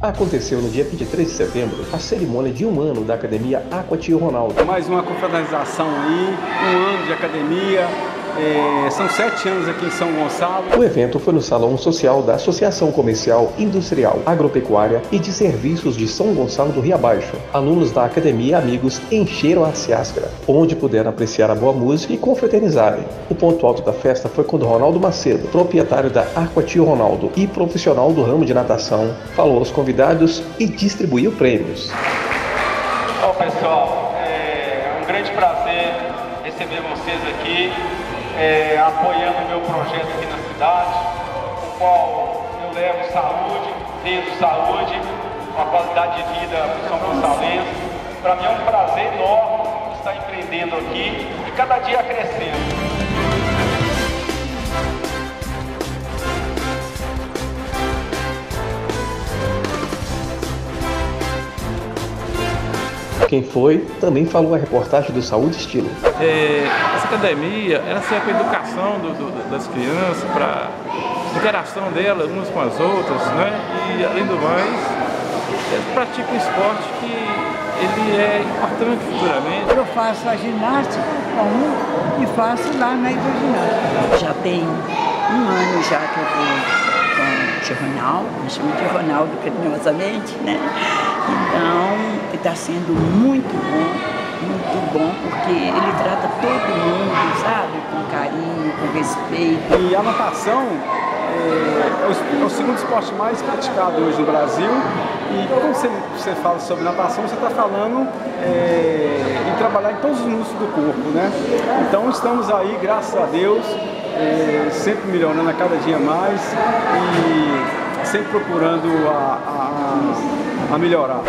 Aconteceu no dia 23 de setembro a cerimônia de um ano da Academia Aquatio Ronaldo. Mais uma confraternização aí, um ano de academia, é, são sete anos aqui em São Gonçalo. O evento foi no Salão Social da Associação Comercial, Industrial, Agropecuária e de Serviços de São Gonçalo do Rio Abaixo. Alunos da Academia e amigos encheram a Ciascara, onde puderam apreciar a boa música e confraternizarem. O ponto alto da festa foi quando Ronaldo Macedo, proprietário da Aquatio Ronaldo e profissional do ramo de natação, falou aos convidados e distribuiu prêmios. Bom, pessoal, é um grande prazer receber vocês aqui é, apoiando o meu projeto aqui na cidade, o qual eu levo saúde, tendo saúde, uma qualidade de vida para o São Gonçalense. Para mim é um prazer enorme estar empreendendo aqui e cada dia crescendo. Quem foi também falou a reportagem do Saúde Estilo. É, academia ela serve para a educação do, do, das crianças, para interação delas umas com as outras, né? E além do mais, eles praticam um esporte que ele é importante futuramente. Eu faço a ginástica comum e faço lá na hidroginástica. Já tem um ano já que eu vou com o tio Ronaldo, me chamo de Ronaldo carinhosamente, né? Então, está sendo muito bom, muito bom, porque ele trata todo mundo, sabe? Com carinho, com respeito. E a natação é, é, o, segundo esporte mais praticado hoje no Brasil. E quando você, você fala sobre natação, você está falando é, em trabalhar em todos os músculos do corpo, né? Então estamos aí, graças a Deus, é, sempre melhorando a cada dia mais e sempre procurando a, a, a melhorar.